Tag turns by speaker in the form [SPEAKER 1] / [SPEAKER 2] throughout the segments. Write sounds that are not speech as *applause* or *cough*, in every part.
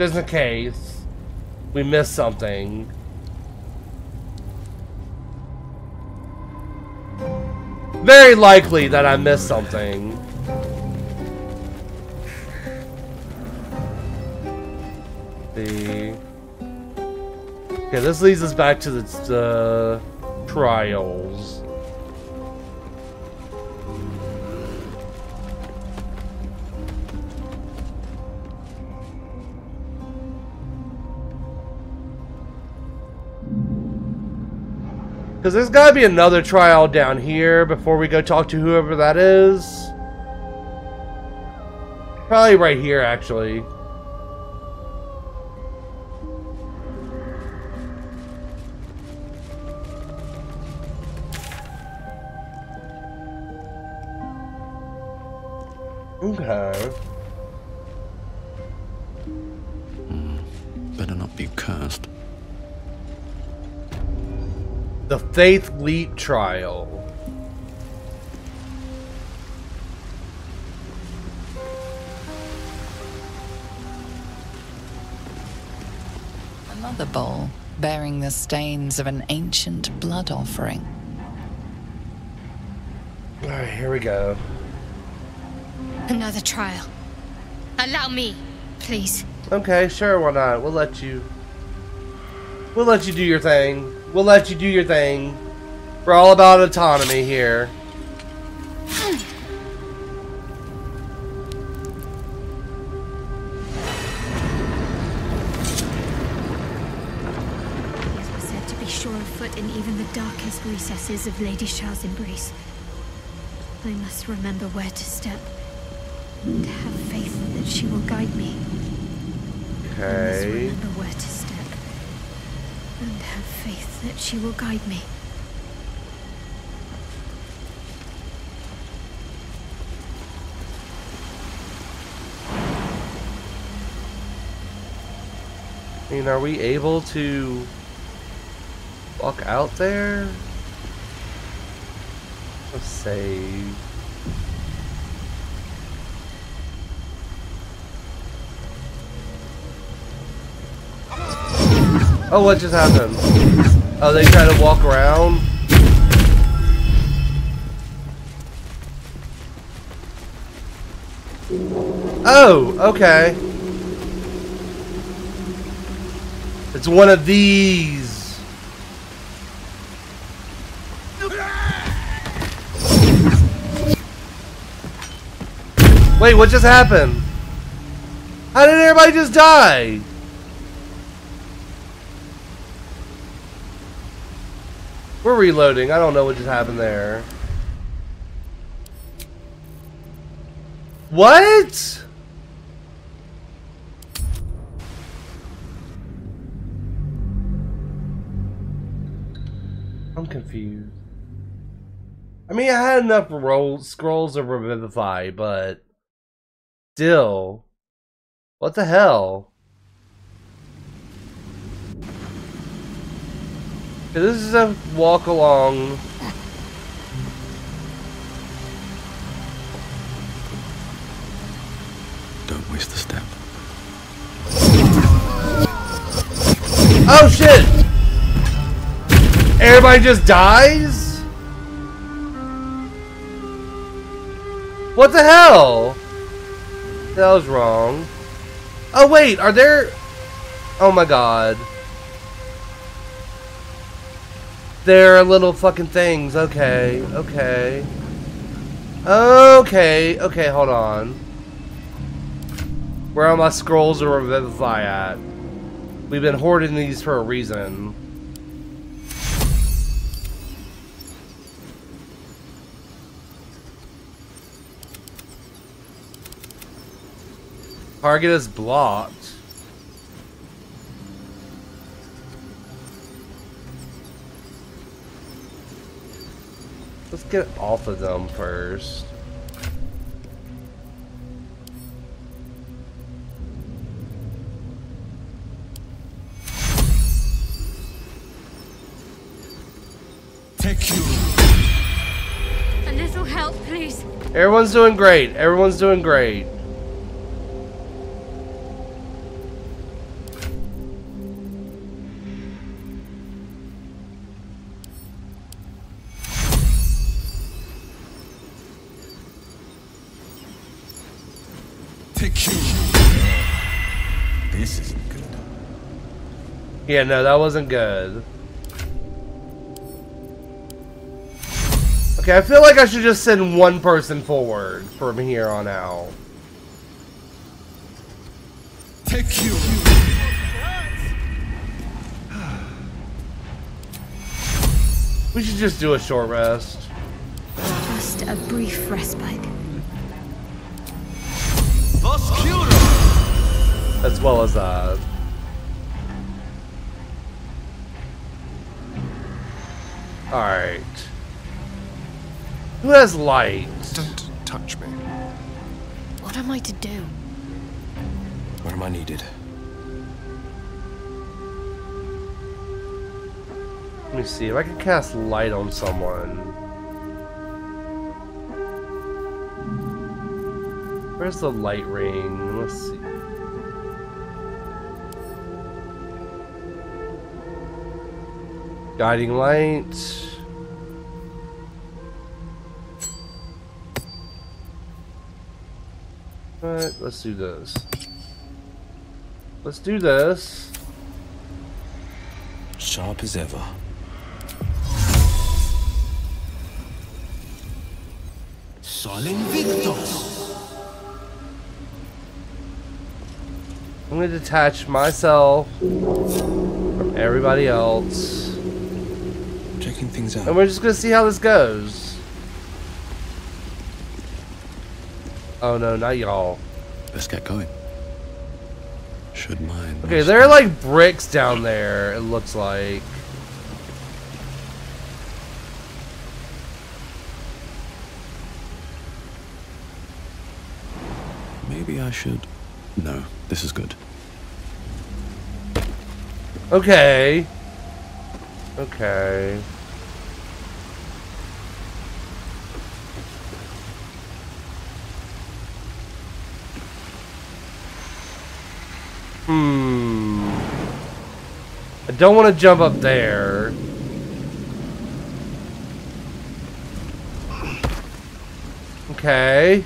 [SPEAKER 1] Just in case we miss something. Very likely that I missed something. The okay, this leads us back to the uh, trials. Because there's got to be another trial down here before we go talk to whoever that is. Probably right here, actually. Okay. The Faith Leap Trial.
[SPEAKER 2] Another bowl bearing the stains of an ancient blood offering.
[SPEAKER 1] Alright, here we go.
[SPEAKER 3] Another trial. Allow me, please.
[SPEAKER 1] Okay, sure, why not? We'll let you. We'll let you do your thing. We'll let you do your thing. We're all about autonomy here.
[SPEAKER 3] These were said to be sure of foot in even the darkest recesses of Lady Shar's embrace. I must remember where to step. And have faith that she will guide me.
[SPEAKER 1] Okay.
[SPEAKER 3] remember where to step. And have faith that she will guide me.
[SPEAKER 1] I mean, are we able to walk out there? Let's save. Oh, what just happened? Oh, they try to walk around? Oh, okay. It's one of these. Wait, what just happened? How did everybody just die? We're reloading. I don't know what just happened there. What? I'm confused. I mean, I had enough roll scrolls of revivify, but still, what the hell? This is a walk along.
[SPEAKER 4] Don't waste the step.
[SPEAKER 1] Oh shit! Everybody just dies? What the hell? That was wrong. Oh wait, are there... Oh my god. There are little fucking things. Okay, okay. Okay, okay, hold on. Where are my scrolls of Revivify at? We've been hoarding these for a reason. Target is blocked. Get off of them first.
[SPEAKER 5] Take you.
[SPEAKER 3] A little help, please.
[SPEAKER 1] Everyone's doing great. Everyone's doing great.
[SPEAKER 5] Take you. This isn't good.
[SPEAKER 1] Yeah, no, that wasn't good. Okay, I feel like I should just send one person forward from here on out.
[SPEAKER 5] Take you.
[SPEAKER 1] We should just do a short rest.
[SPEAKER 3] Just a brief respite.
[SPEAKER 1] As well as uh Alright. Who has light?
[SPEAKER 5] Don't touch me.
[SPEAKER 3] What am I to do?
[SPEAKER 5] Where am I needed?
[SPEAKER 1] Let me see if I can cast light on someone. Where's the light ring? Let's see. Guiding light. Alright, let's do this. Let's do this.
[SPEAKER 5] Sharp as ever. Sol Invictus.
[SPEAKER 1] I'm going to detach myself from everybody else.
[SPEAKER 5] Checking things out.
[SPEAKER 1] And we're just going to see how this goes. Oh no, not y'all.
[SPEAKER 4] Let's get going. Should mine.
[SPEAKER 1] Okay, there are like bricks down there, it looks like.
[SPEAKER 4] Maybe I should. No, this is good.
[SPEAKER 1] Okay. Okay. Hmm. I don't want to jump up there. Okay.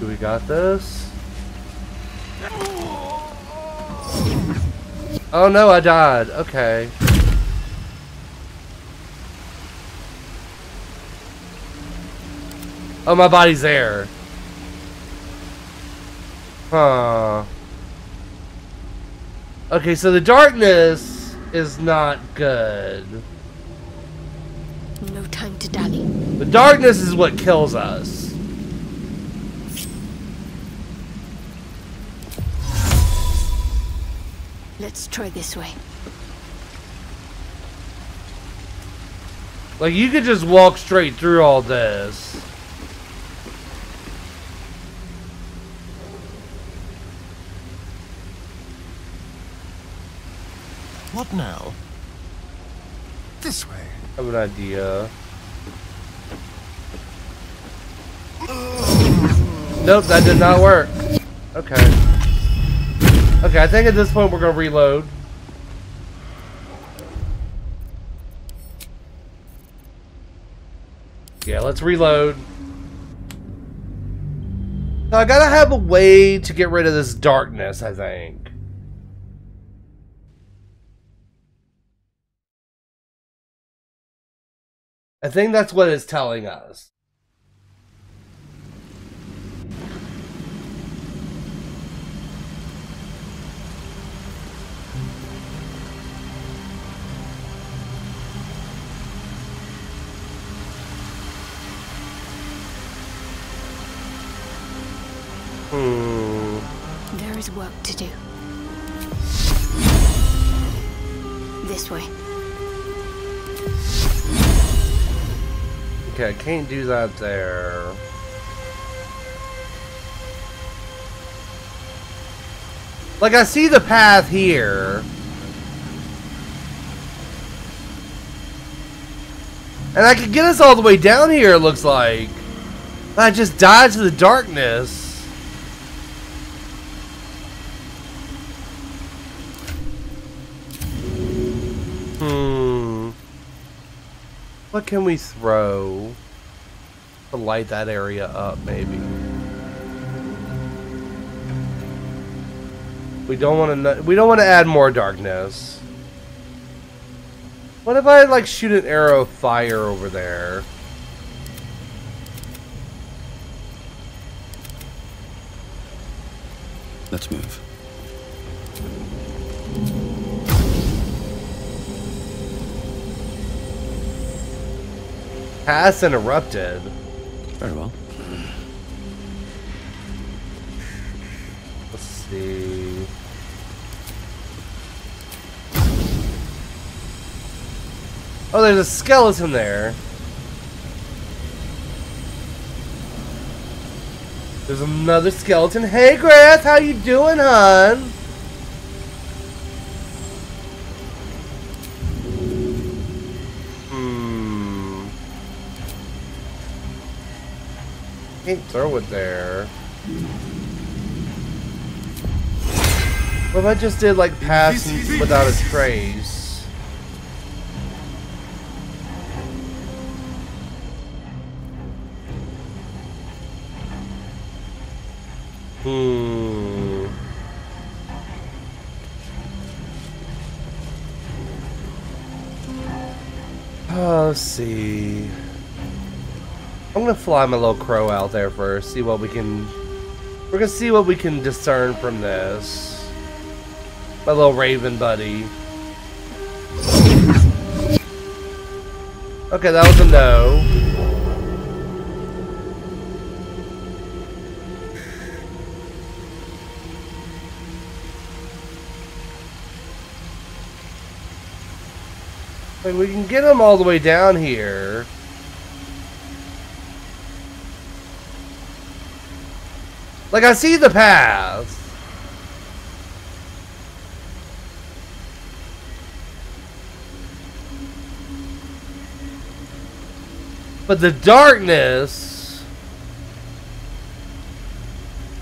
[SPEAKER 1] Do we got this? Oh no, I died. Okay. Oh, my body's there. Huh. Okay, so the darkness is not good.
[SPEAKER 3] No time to dally.
[SPEAKER 1] The darkness is what kills us.
[SPEAKER 3] Let's try this way.
[SPEAKER 1] Like, you could just walk straight through all this.
[SPEAKER 5] What now? This way.
[SPEAKER 1] I have an idea. Nope, that did not work. Okay. Okay, I think at this point we're gonna reload. Yeah, let's reload. I gotta have a way to get rid of this darkness, I think. I think that's what it's telling us.
[SPEAKER 3] There is work to do. This way.
[SPEAKER 1] Okay, I can't do that there. Like, I see the path here. And I could get us all the way down here, it looks like. I just died to the darkness. Hmm. What What can we throw to light that area up, maybe? We don't want to. We don't want to add more darkness. What if I like shoot an arrow of fire over there?
[SPEAKER 4] Let's move.
[SPEAKER 1] Pass interrupted.
[SPEAKER 4] Very well.
[SPEAKER 1] Let's see. Oh, there's a skeleton there. There's another skeleton. Hey, Griff, how you doing, hon? Can't throw it there. What if I just did like pass without a trace? Gonna fly my little crow out there first, see what we can. We're gonna see what we can discern from this. My little raven buddy. Okay, that was a no. Like, we can get him all the way down here. Like, I see the path. But the darkness...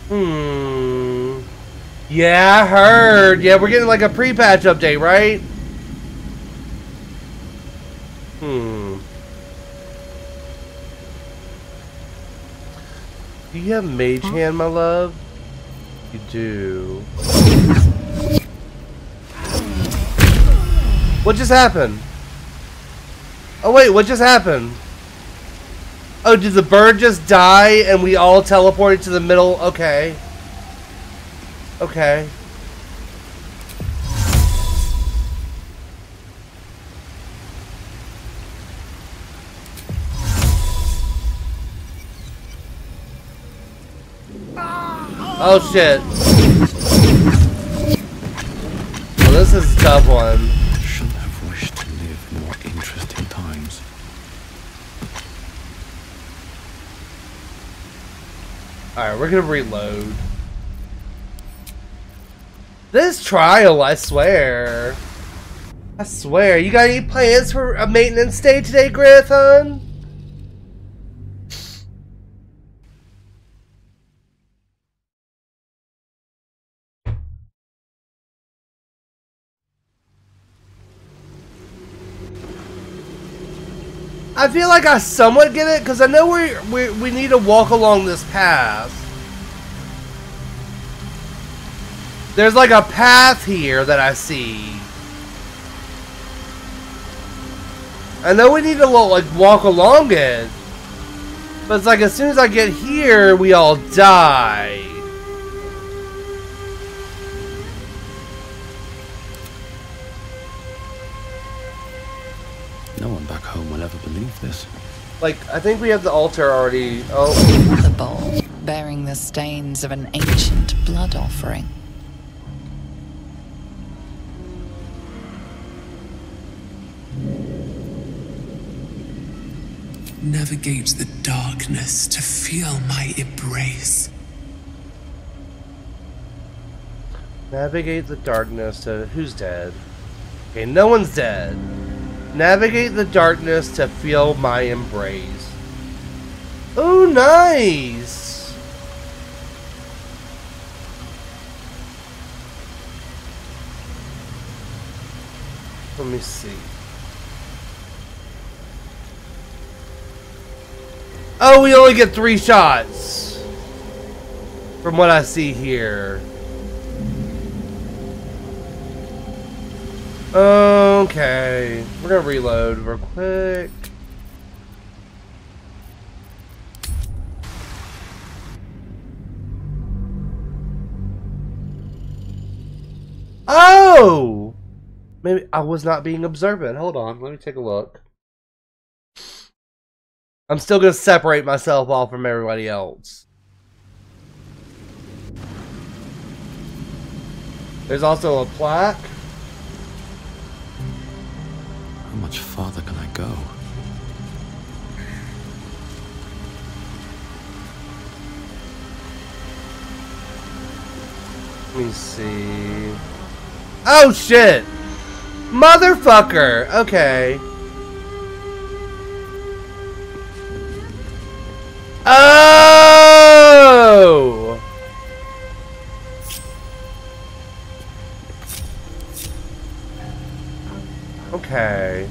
[SPEAKER 1] Hmm... Yeah, I heard. Yeah, we're getting like a pre-patch update, right? You have Mage Hand, my love? You do. What just happened? Oh wait, what just happened? Oh, did the bird just die and we all teleported to the middle? Okay. Okay. Oh shit. Well, this is a tough one.
[SPEAKER 4] Shouldn't have wished to live in more interesting times.
[SPEAKER 1] Alright, we're gonna reload. This trial, I swear. I swear. You got any plans for a maintenance day today, Griffin? I feel like I somewhat get it because I know we we we need to walk along this path. There's like a path here that I see. I know we need to like walk along it, but it's like as soon as I get here, we all die.
[SPEAKER 4] This.
[SPEAKER 1] Like I think we have the altar already. Oh,
[SPEAKER 2] The bowl, bearing the stains of an ancient blood offering.
[SPEAKER 6] Navigate the darkness to feel my embrace.
[SPEAKER 1] navigate the darkness to who's dead. Okay, no one's dead. Navigate the darkness to feel my embrace. Oh, nice! Let me see. Oh, we only get three shots. From what I see here. Okay. We're gonna reload real quick. Oh! Maybe I was not being observant. Hold on, let me take a look. I'm still gonna separate myself off from everybody else. There's also a plaque.
[SPEAKER 4] Much farther can I go?
[SPEAKER 1] Let me see. Oh shit! Motherfucker! Okay. Oh! Okay.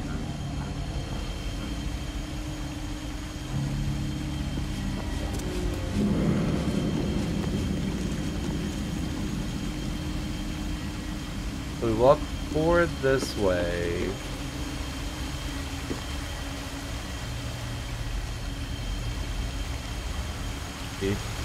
[SPEAKER 1] We walk forward this way. See?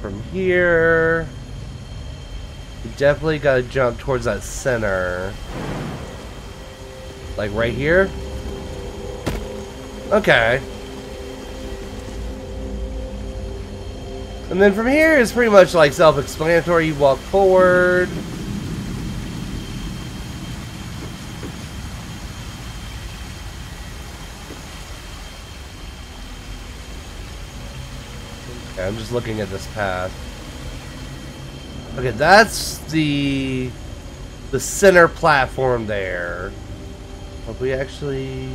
[SPEAKER 1] From here, we definitely gotta jump towards that center. Like right here? Okay. And then from here is pretty much like self-explanatory. You walk forward. Okay, I'm just looking at this path. Okay, that's the the center platform there. But we actually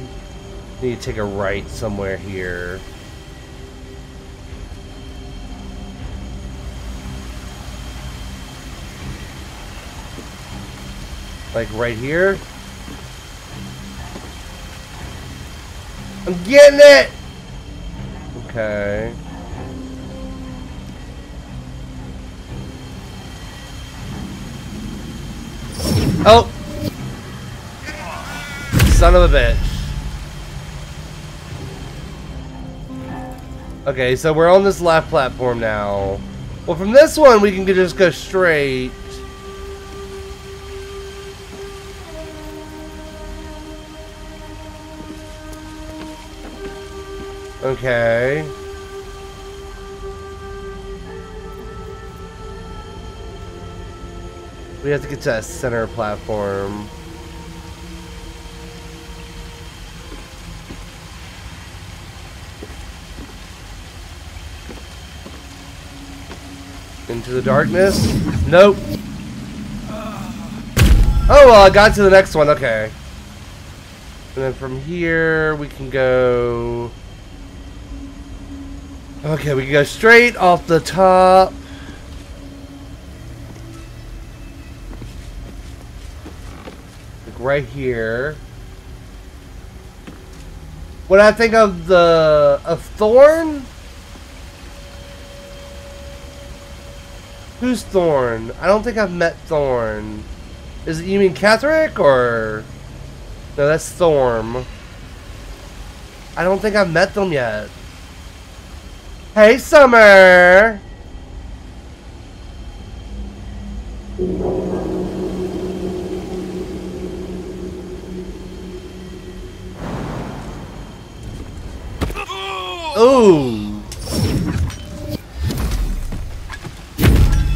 [SPEAKER 1] need to take a right somewhere here. Like right here? I'm getting it! Okay. Oh! Of a bitch. Okay, so we're on this left platform now. Well, from this one, we can just go straight. Okay. We have to get to that center platform. Into the darkness? Nope. Oh, well, I got to the next one. Okay. And then from here, we can go... Okay, we can go straight off the top. Like right here. When I think of the... of Thorn? Who's Thorn? I don't think I've met Thorn. Is it you mean Ketheric or No, that's Thorm. I don't think I've met them yet. Hey Summer! Ooh.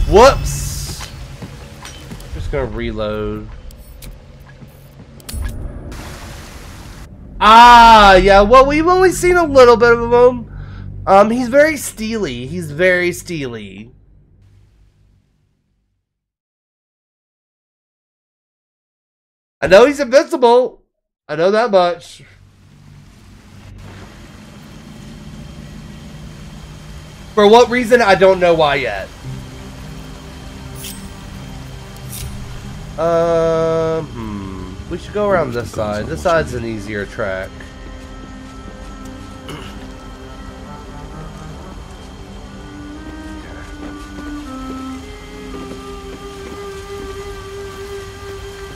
[SPEAKER 1] Whoops. Just gonna reload. Ah, yeah. Well, we've only seen a little bit of him. Um, he's very steely. He's very steely. I know he's invincible. I know that much. For what reason, I don't know why yet. Um, hmm. We should go around this side. This side's an easier track.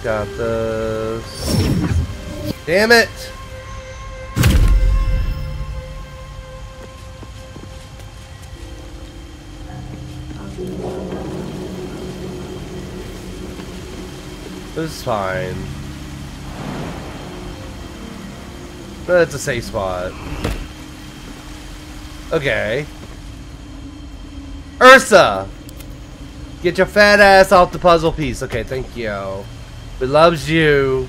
[SPEAKER 1] Got this. Damn it! This is fine. That's a safe spot. Okay. Ursa! Get your fat ass off the puzzle piece. Okay, thank you. We loves you.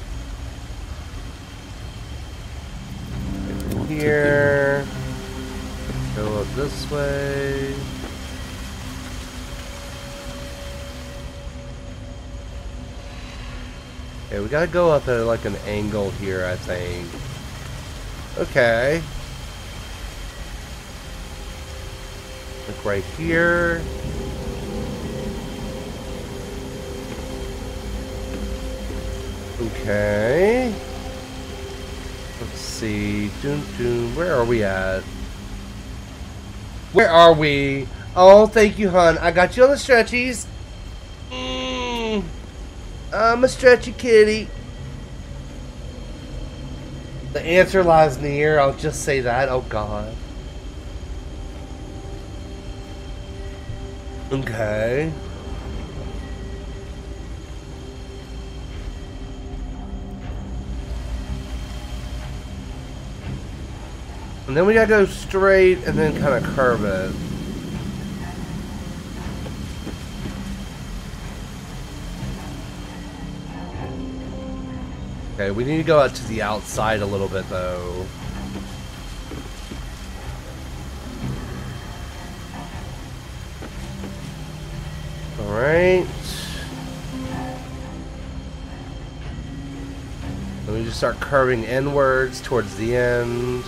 [SPEAKER 1] Here. Go up this way. Okay, we gotta go up at like an angle here, I think. Okay. Look right here. Okay. Let's see. Doom doom. Where are we at? Where are we? Oh, thank you, hon. I got you on the stretchies. Mm. I'm a stretchy kitty. The answer lies near. I'll just say that. Oh, God. Okay. And then we gotta go straight and then kind of curve it. Okay, we need to go out to the outside a little bit though. Alright. Then we just start curving inwards towards the end.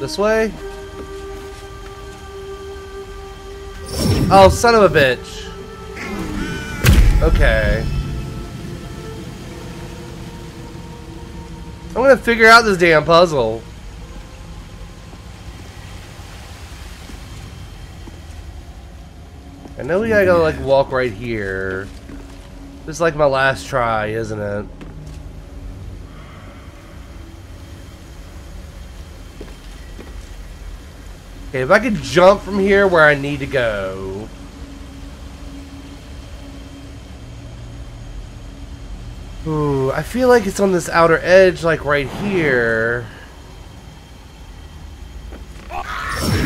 [SPEAKER 1] This way? Oh, son of a bitch. Okay. I'm gonna figure out this damn puzzle. I know we gotta go like walk right here. This is like my last try, isn't it? Okay, if I could jump from here where I need to go. Ooh, I feel like it's on this outer edge, like right here.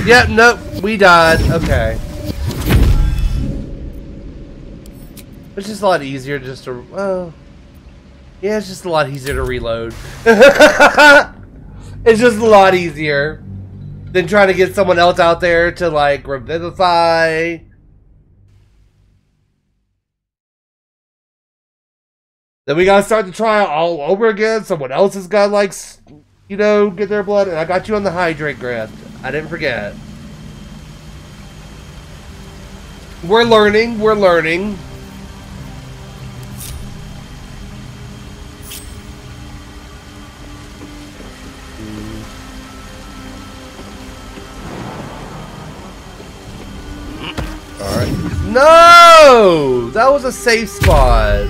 [SPEAKER 1] Yep, nope, we died. Okay. It's just a lot easier just to, well, yeah, it's just a lot easier to reload. *laughs* it's just a lot easier than trying to get someone else out there to like revivify. Then we gotta start the trial all over again. Someone else has got like, you know, get their blood. And I got you on the hydrate grift. I didn't forget. We're learning. We're learning. No! That was a safe spot.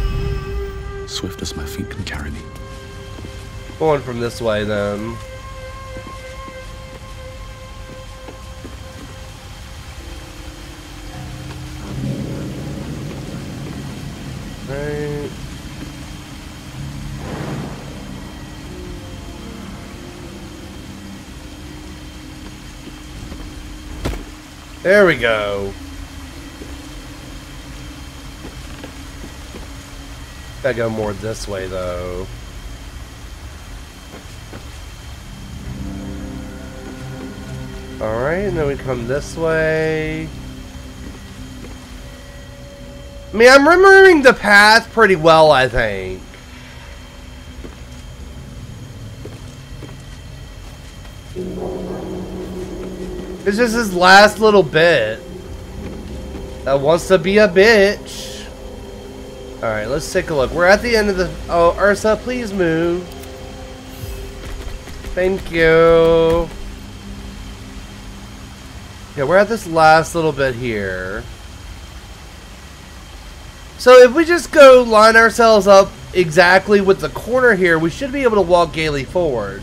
[SPEAKER 4] Swift as my feet can carry me.
[SPEAKER 1] Going from this way then. Right. There we go. I go more this way, though. Alright, and then we come this way. I mean, I'm remembering the path pretty well, I think. It's just this last little bit that wants to be a bitch. Alright, let's take a look. We're at the end of the... Oh, Ursa, please move. Thank you. Yeah, we're at this last little bit here. So if we just go line ourselves up exactly with the corner here, we should be able to walk gaily forward.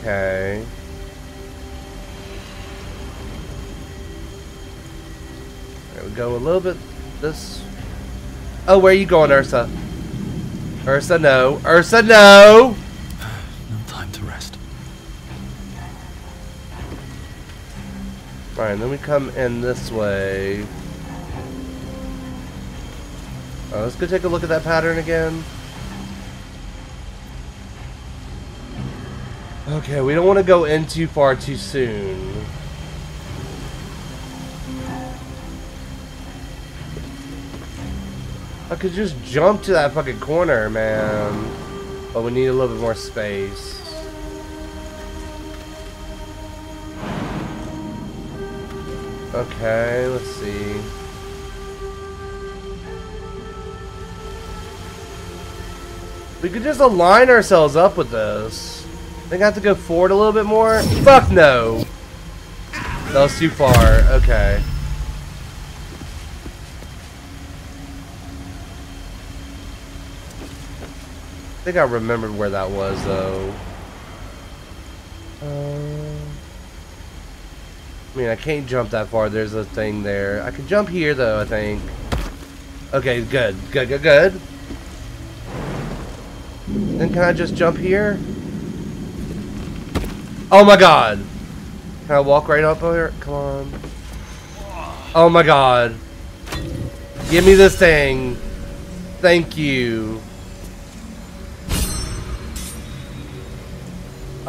[SPEAKER 1] Okay. There we go a little bit this. Oh, where are you going, Ursa? Ursa, no. Ursa, no! *sighs*
[SPEAKER 4] No time to rest.
[SPEAKER 1] Alright, then we come in this way. Oh, let's go take a look at that pattern again. Okay, we don't want to go in too far too soon. I could just jump to that fucking corner, man. But we need a little bit more space. Okay, let's see. We could just align ourselves up with this. I think I have to go forward a little bit more. Fuck no! That was too far. Okay. Think I remembered where that was, though. Um, I mean, I can't jump that far. There's a thing there. I can jump here, though, I think. Okay, good. Good, good, good. Then can I just jump here? Oh my god! Can I walk right up here? Come on. Oh my god. Give me this thing. Thank you.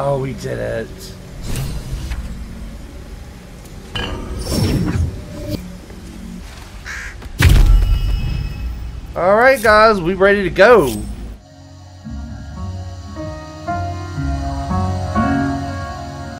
[SPEAKER 1] Oh, we did it. Alright guys, we ready to go.